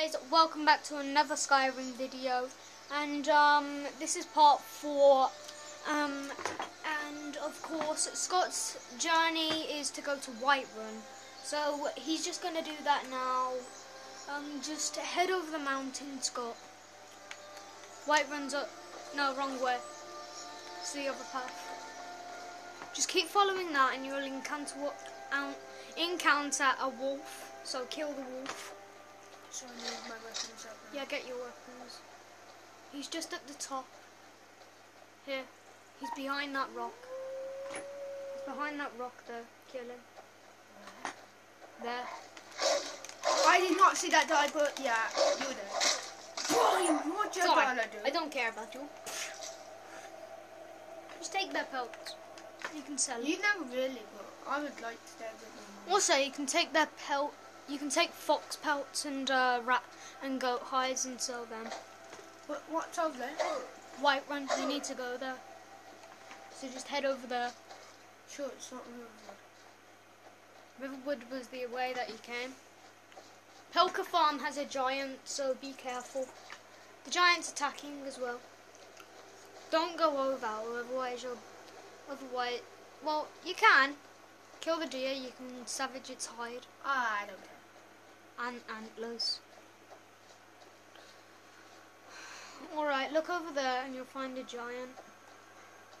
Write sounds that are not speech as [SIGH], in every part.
guys, welcome back to another Skyrim video. And um, this is part 4 um, and of course Scott's journey is to go to Whiterun. So he's just going to do that now. Um, just head over the mountain Scott. Whiterun's up, no wrong way. It's the other path. Just keep following that and you'll encounter, encounter a wolf. So kill the wolf So I my weapons up. Yeah, get your weapons. He's just at the top. Here. He's behind that rock. He's behind that rock there. Kill him. There. I did not see that die, but yeah, you did. What you Sorry, gonna do? I don't care about you. Just take their pelt. You can sell it. You never really, but I would like to with them. Also, you can take their pelt. You can take fox pelts and uh, rat and goat hides and sell them. But what's over there? Whiterun, you need to go there. So just head over there. Sure, it's not Riverwood. Riverwood was the way that you came. Pelka Farm has a giant, so be careful. The giant's attacking as well. Don't go over, otherwise you'll. Otherwise, well, you can kill the deer. You can savage its hide Ah, I don't care. And antlers. All right, look over there, and you'll find a giant.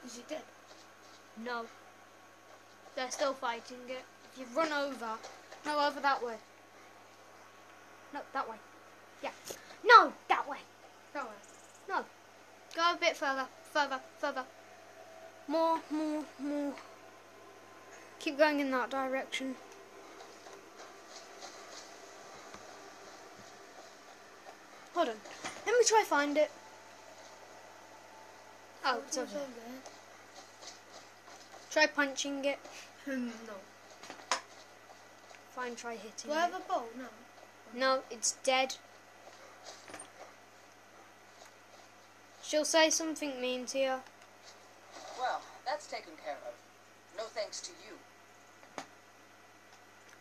Is he dead? No. They're still fighting it. If you run over, no, over that way. No, that way. Yeah. No, that way. That way. No. Go a bit further, further, further. More, more, more. Keep going in that direction. Hold on. Let me try find it. Oh, it's over What's there. Try punching it. Hmm, [LAUGHS] no. Fine, try hitting Do I it. a bow? No. No, it's dead. She'll say something mean to you. Well, that's taken care of. No thanks to you.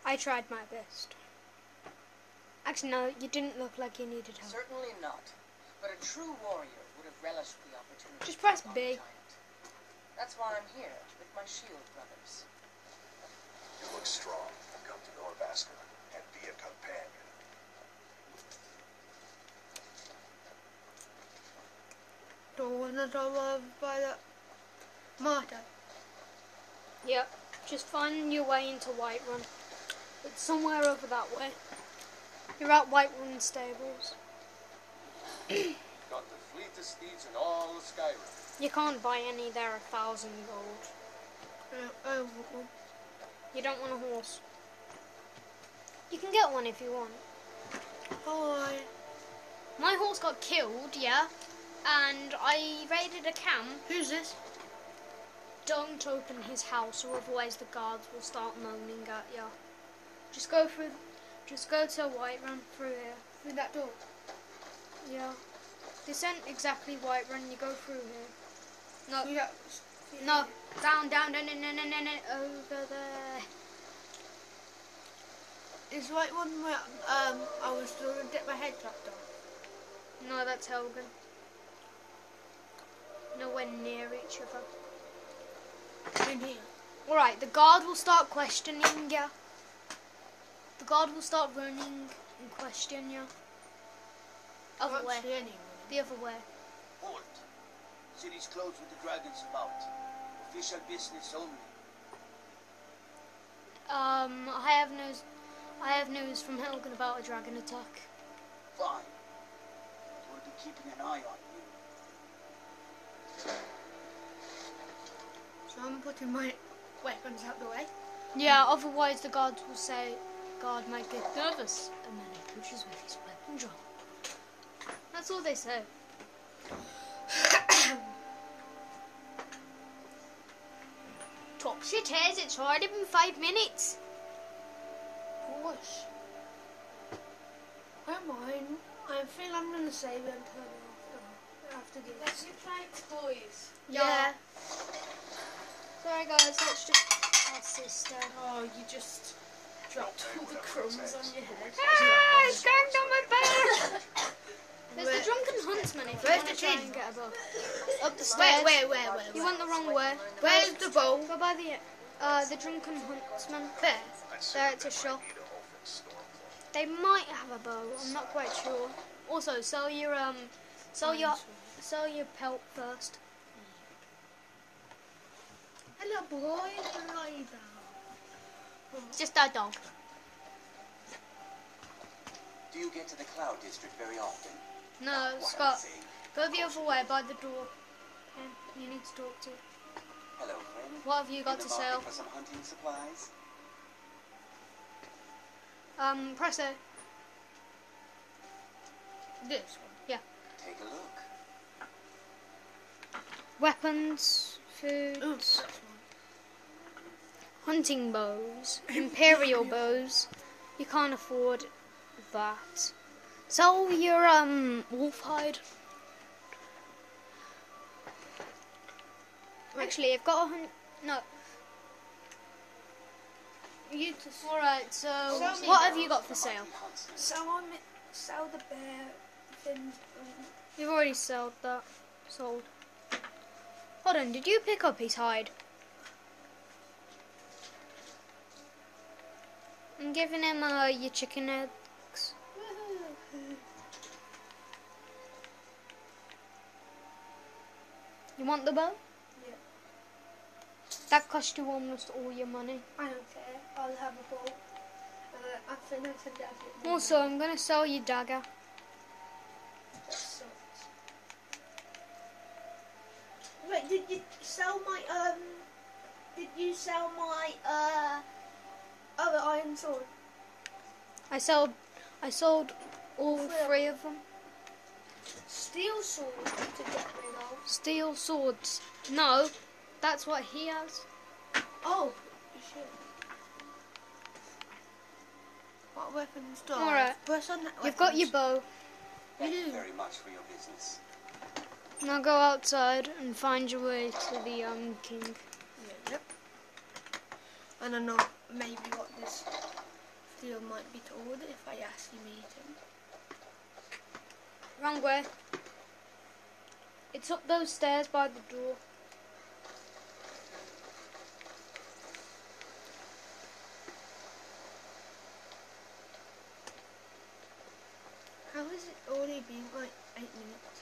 I tried my best. Actually, no, you didn't look like you needed help. Certainly not. But a true warrior would have relished the opportunity. Just press fight B. a giant. That's why I'm here with my shield brothers. You look strong. Come to Jorrvaskr and be a companion. Don't wanna go over by the martyr. Yep, just find your way into Whiterun. It's somewhere over that way. You're at Whiterun stables. Got the fleetest steeds in all of Skyrim. You can't buy any, they're a thousand gold. Uh, uh, You don't want a horse. You can get one if you want. Hi. My horse got killed, yeah, and I raided a camp Who's this? don't open his house or otherwise the guards will start moaning at you. Just go through, just go to a Whiterun through here, through that door. Yeah. This isn't exactly Whiterun, you go through here. No. Yeah. No. Down, down, down, down, down, down, down, down over there. Is Whiterun where um I was trying to get my head chopped off? No, that's Helgen. Nowhere near each other. In here. Alright, the guard will start questioning you. The guard will start running and question you. Other Can't way. The other way. Halt! City's closed with the dragons about. Official business only. Um, I have news. I have news from Helgen about a dragon attack. Fine. We'll be keeping an eye on you. So I'm putting my weapons out the way. Yeah, otherwise the guards will say, guard might get nervous, and then he pushes with his weapon drawn. That's all they say. [COUGHS] Top shit it's already been five minutes. Gosh. I don't mind. I feel I'm gonna save it and turn it off after this. Let's you playing toys. Yeah. Sorry guys, let's just our sister. Oh, you just dropped all the crumbs on your head. Ah, it's going down my back! There's the drunken huntsman if you Where's want the to try and get a. Up the stairs. Wait, wait, wait, wait! You went the wrong way. Where's the bowl? Go by the uh, the drunken huntsman. There. There, it's a shop. They might have a bow. I'm not quite sure. Also, sell your um, sell your sell your pelt first. Hello, boy. How are you? Just that dog. Do you get to the Cloud District very often? No, What Scott. Go the other way by the door. Okay, you need to talk to. Hello, friend. What have you got In the to sell? For some hunting supplies? Um, press A. This one. Yeah. Take a look. Weapons, food, Ooh, that's one. Hunting bows, imperial bows. You can't afford that. Sell your um wolf hide. Actually, I've got a hun- no. You just All right. So, what have you got for sale? Sell on. Sell the bear. You've already sold that. Sold. Hold on. Did you pick up his hide? I'm giving him uh, your chicken eggs. You want the bow? Yeah. That cost you almost all your money. I don't care. I'll have a bowl. Uh, I think I said that. Also, I'm gonna sell you dagger. That sucks. Wait, did you sell my um? Did you sell my uh other iron sword? I sold, I sold all three of them. Steel sword to get rid of. Steel swords. No, that's what he has. Oh, shit. What weapons do I have? Alright. Press on that You've got your bow. Thank You you do. very much for your business. Now go outside and find your way to the um king. Yeah, yep. I don't know maybe what this deal might be told if I actually meet him. Wrong way. It's up those stairs by the door. How has it already been like eight minutes?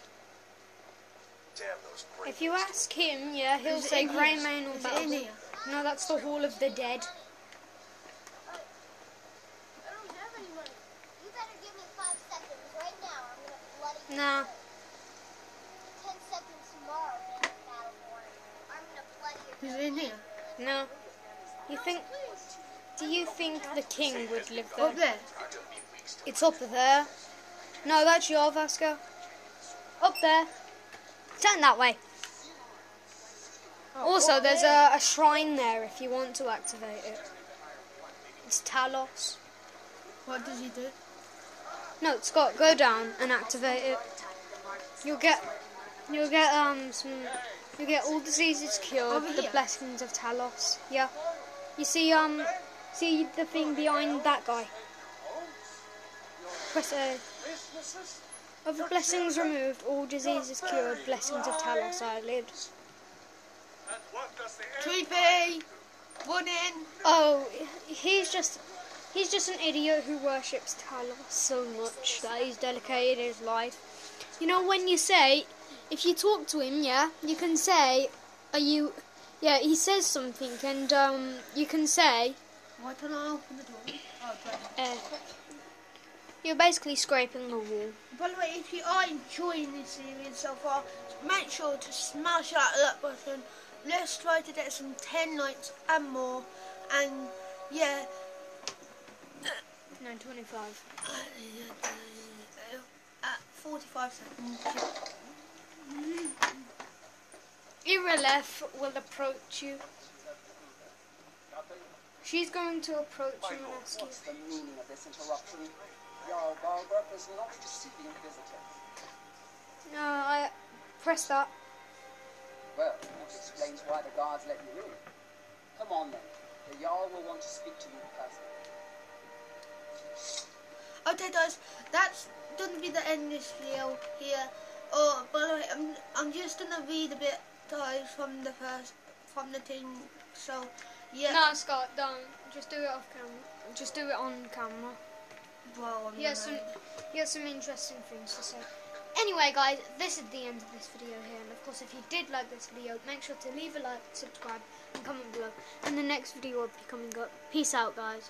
Damn those great If you ask him, yeah, he'll say in Grey here? Mane or Is Battle. No, that's the Hall of the Dead. I don't have any money. You better give me five seconds right now. I'm gonna bloody Nah. ten seconds tomorrow. man, Battleborn. I'm gonna bloody your Is it in here? No. You think? Do you think the king would live there? Up there? there. It's up there. No, that's Jorrvaskr. Up there. Turn that way. Oh, also, there's a, a shrine there if you want to activate it. It's Talos. What does he do? No, Scott, go down and activate it. You'll get, you'll get um some, you get all diseases cured. The blessings of Talos. Yeah. You see um, see the thing behind that guy. Press A. Businesses? Of the blessings removed, all diseases cured. Blessings of Talos eyelid. And what does the Creepy! One in! Oh, he's just. He's just an idiot who worships Talos so much that he's dedicated his life. You know, when you say, if you talk to him, yeah, you can say, are you, yeah, he says something, and um, you can say, Why don't I open the door? Oh, uh, you're basically scraping the wall. By the way, if you are enjoying this series so far, make sure to smash that like button. Let's try to get some 10 likes and more. And yeah, 925. at uh, uh, uh, 45 seconds. Mm-hmm. Irileth will approach you. She's going to approach you and ask you. What's the meaning of this interruption? Jarl Balgruuf is not receiving visitors. No, I press that. Well, that explains why the guards let you in. Come on then. The Jarl will want to speak to you personally. Okay, guys, that's to be the end of this video here. Oh, by the way, I'm I'm just gonna read a bit guys from the first from the thing. So yeah. No, Scott, don't. Just do it off camera. Just do it on camera. Well, I'm He has some, he has some interesting things to say. Anyway, guys, this is the end of this video here. And of course, if you did like this video, make sure to leave a like, subscribe, and comment below. And the next video will be coming up. Peace out, guys.